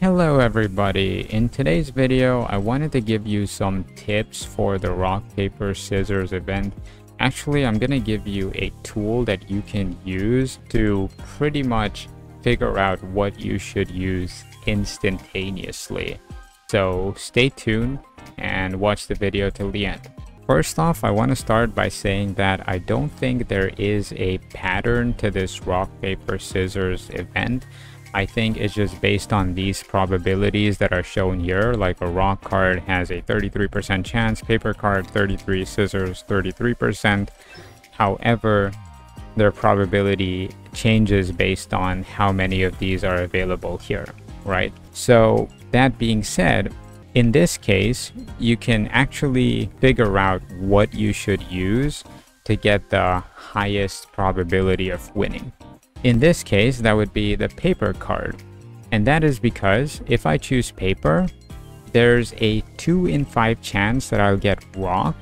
Hello everybody, in today's video I wanted to give you some tips for the rock paper scissors event. Actually I'm gonna give you a tool that you can use to pretty much figure out what you should use instantaneously. So stay tuned and watch the video till the end. First off, I want to start by saying that I don't think there is a pattern to this rock, paper, scissors event. I think it's just based on these probabilities that are shown here, like a rock card has a 33% chance, paper card 33, scissors 33%. However, their probability changes based on how many of these are available here, right? So that being said, in this case, you can actually figure out what you should use to get the highest probability of winning. In this case, that would be the paper card. And that is because if I choose paper, there's a 2 in 5 chance that I'll get rock.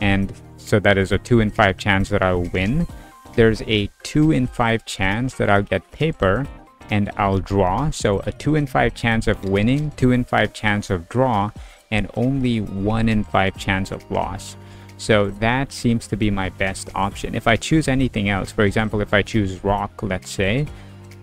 And so that is a 2 in 5 chance that I'll win. There's a 2 in 5 chance that I'll get paper and I'll draw. So a 2 in 5 chance of winning, 2 in 5 chance of draw, and only 1 in 5 chance of loss. So that seems to be my best option. If I choose anything else, for example, if I choose rock, let's say,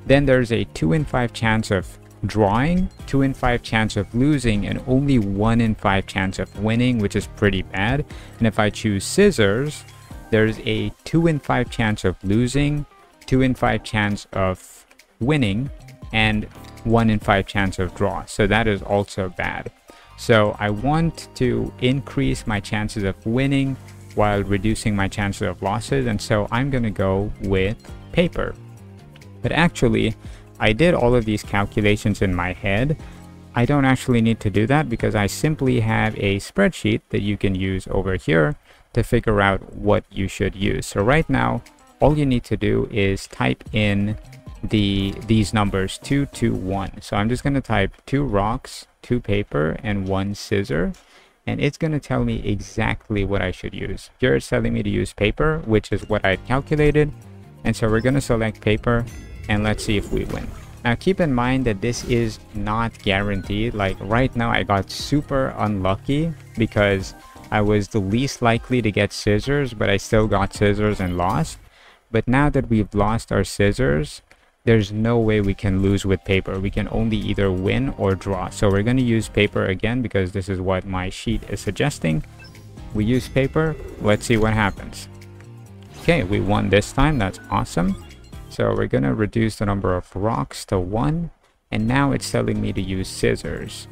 then there's a 2 in 5 chance of drawing, 2 in 5 chance of losing, and only 1 in 5 chance of winning, which is pretty bad. And if I choose scissors, there's a 2 in 5 chance of losing, 2 in 5 chance of winning, and 1 in 5 chance of draw. So that is also bad. So I want to increase my chances of winning while reducing my chances of losses. And so I'm going to go with paper. But actually, I did all of these calculations in my head. I don't actually need to do that because I simply have a spreadsheet that you can use over here to figure out what you should use. So right now, all you need to do is type in the these numbers 2 2 1 so i'm just going to type two rocks two paper and one scissor and it's going to tell me exactly what i should use. Here it's telling me to use paper which is what i calculated and so we're going to select paper and let's see if we win. Now keep in mind that this is not guaranteed. Like right now i got super unlucky because i was the least likely to get scissors but i still got scissors and lost. But now that we've lost our scissors there's no way we can lose with paper. We can only either win or draw. So we're going to use paper again because this is what my sheet is suggesting. We use paper. Let's see what happens. Okay, we won this time. That's awesome. So we're going to reduce the number of rocks to 1. And now it's telling me to use scissors.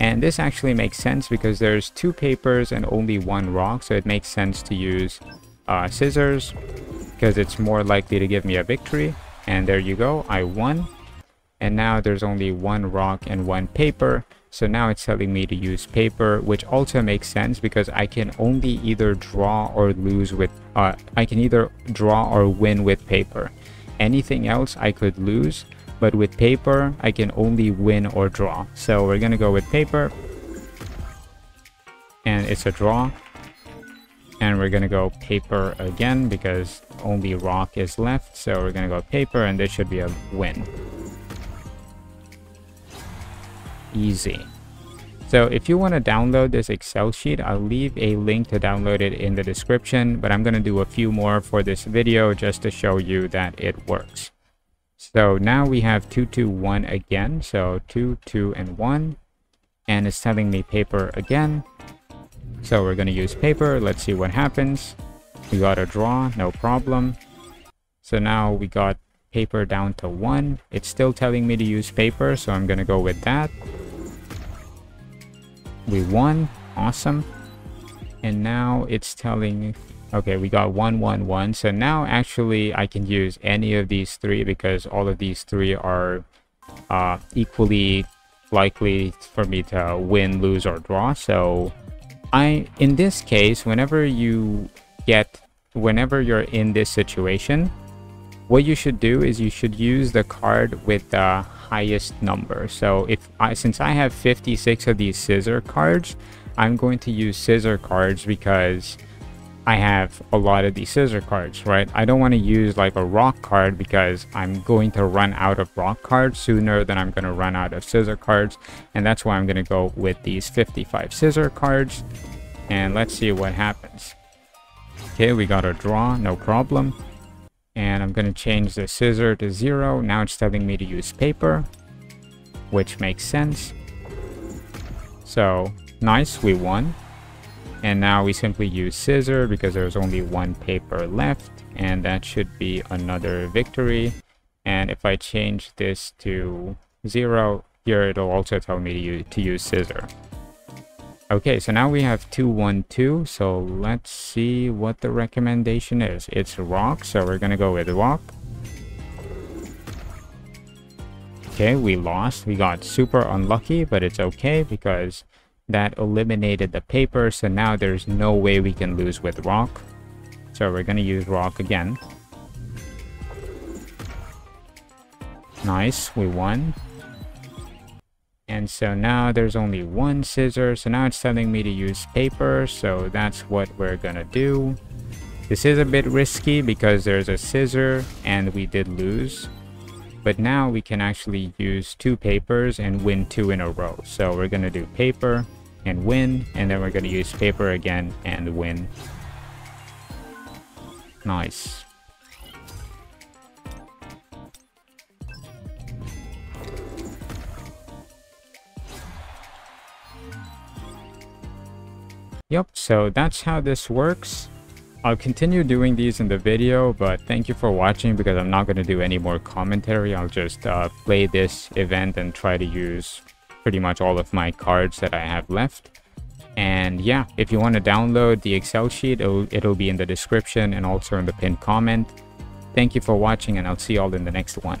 And this actually makes sense because there's two papers and only one rock. So it makes sense to use uh, scissors because it's more likely to give me a victory. And there you go, I won. And now there's only one rock and one paper. So now it's telling me to use paper, which also makes sense because I can only either draw or lose with, uh, I can either draw or win with paper. Anything else I could lose, but with paper, I can only win or draw. So we're gonna go with paper. And it's a draw and we're gonna go paper again because only rock is left. So we're gonna go paper and this should be a win. Easy. So if you want to download this excel sheet i'll leave a link to download it in the description but i'm going to do a few more for this video just to show you that it works. So now we have 2 2 1 again. So 2 2 and 1 and it's telling me paper again so we're to use paper. Let's see what happens. We got a draw, no problem. So now we got paper down to 1. It's still telling me to use paper, so I'm to go with that. We won. Awesome. And now it's telling... Okay, we got 1, 1, 1. So now actually I can use any of these three because all of these three are uh, equally likely for me to win, lose, or draw. So I in this case, whenever you get whenever you're in this situation, what you should do is you should use the card with the highest number. So if I since I have 56 of these scissor cards, I'm going to use scissor cards because I have a lot of these scissor cards, right? I don't want to use like a rock card because I'm going to run out of rock cards sooner than I'm going to run out of scissor cards. And that's why I'm going to go with these 55 scissor cards. And let's see what happens. Okay, we got a draw, no problem. And I'm going to change the scissor to zero. Now it's telling me to use paper, which makes sense. So, nice, we won. And now we simply use scissor because there's only one paper left and that should be another victory. And if I change this to zero, here it'll also tell me to use, to use scissor. Okay, so now we have 212, so let's see what the recommendation is. It's rock, so we're gonna go with rock. Okay, we lost. We got super unlucky, but it's okay because that eliminated the paper so now there's no way we can lose with rock. So we're gonna use rock again. Nice we won. And so now there's only one scissor so now it's telling me to use paper so that's what we're gonna do. This is a bit risky because there's a scissor and we did lose. But now we can actually use two papers and win two in a row. So we're gonna do paper and win and then we're going to use paper again and win nice Yep, so that's how this works. I'll continue doing these in the video, but thank you for watching because I'm not going to do any more commentary. I'll just uh, play this event and try to use pretty much all of my cards that I have left. And yeah, if you want to download the Excel sheet, it'll, it'll be in the description and also in the pinned comment. Thank you for watching and I'll see you all in the next one.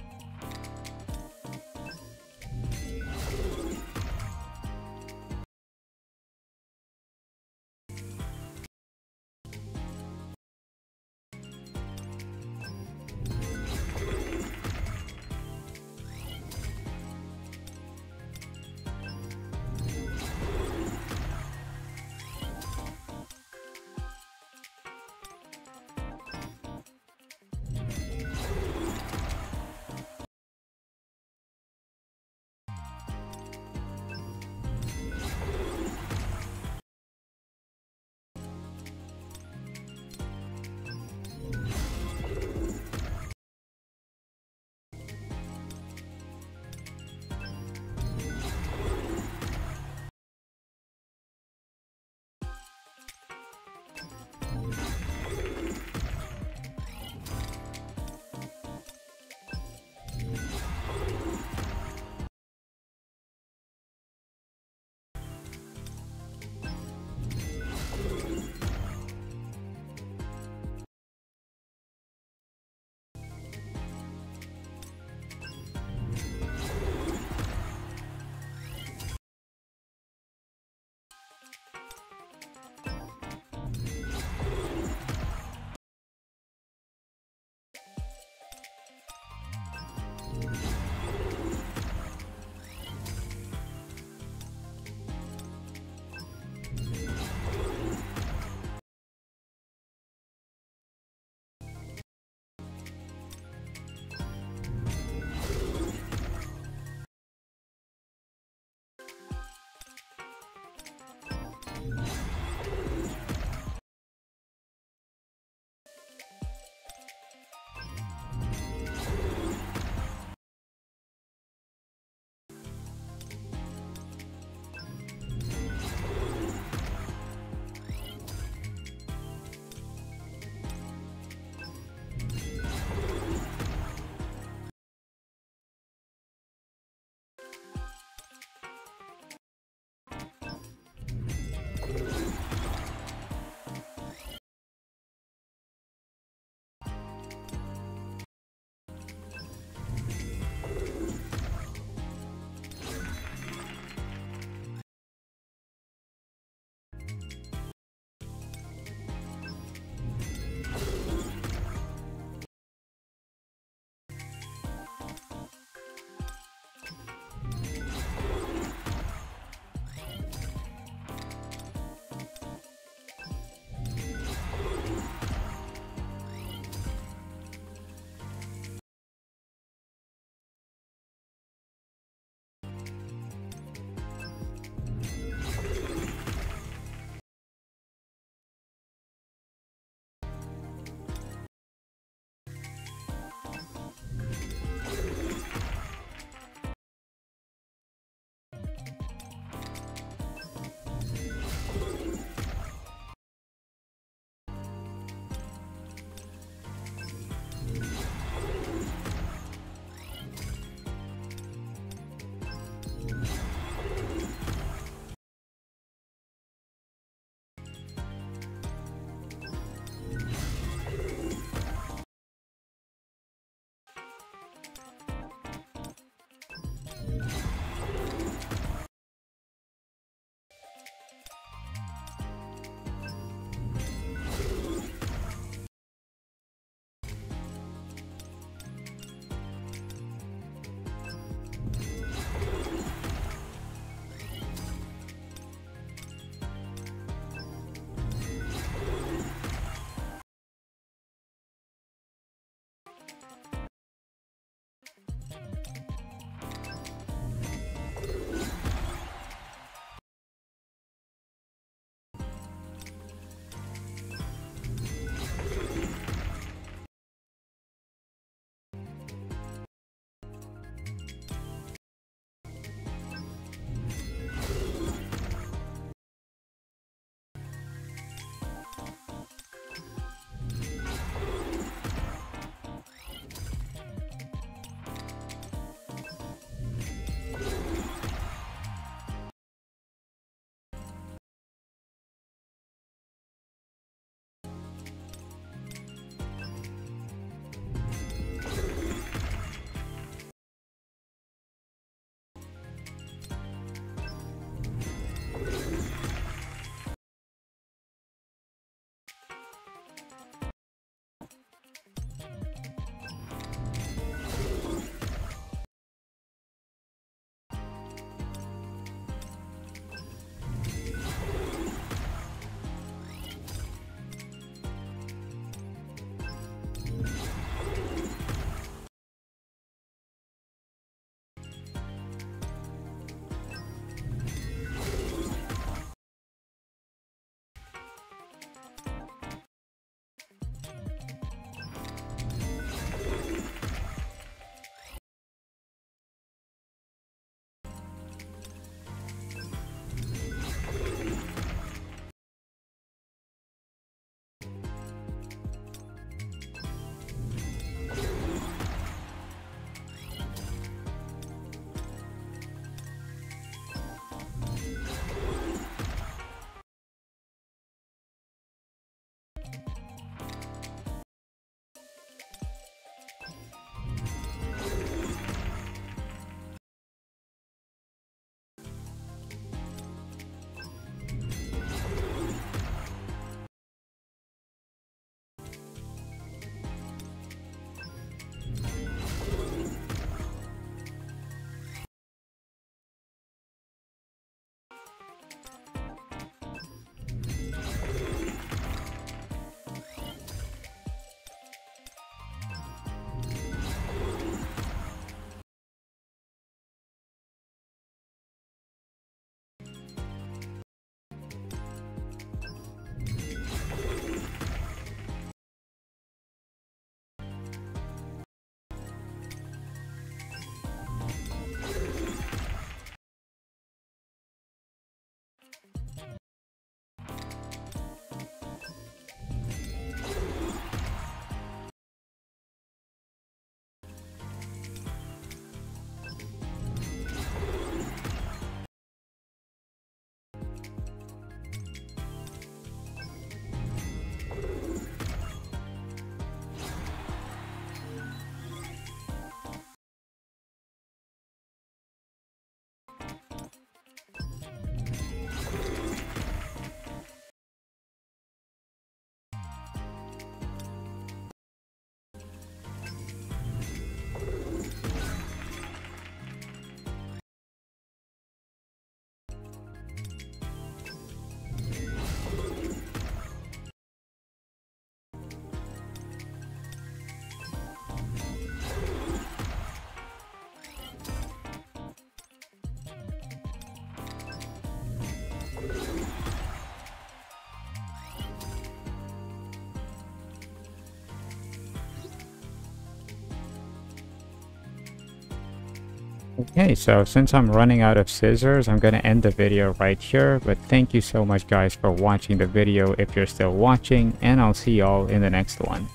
Okay, so since I'm running out of scissors, I'm going to end the video right here. But thank you so much guys for watching the video if you're still watching, and I'll see y'all in the next one.